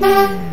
Mm-hmm.